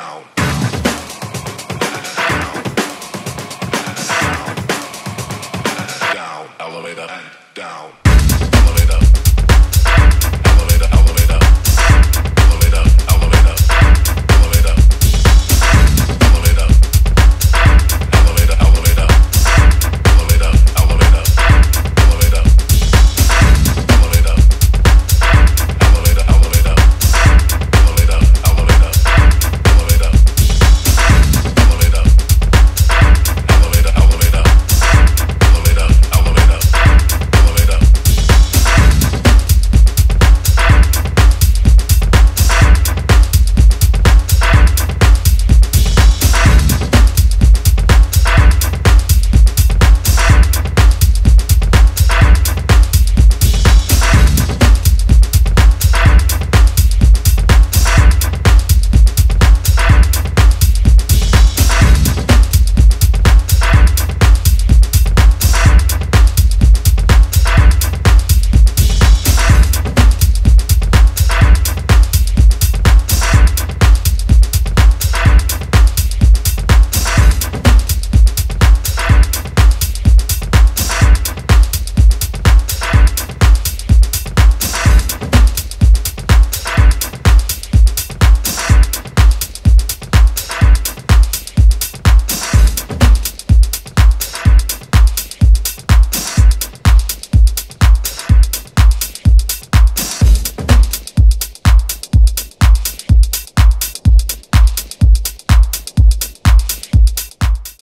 down. Down, elevate up and down.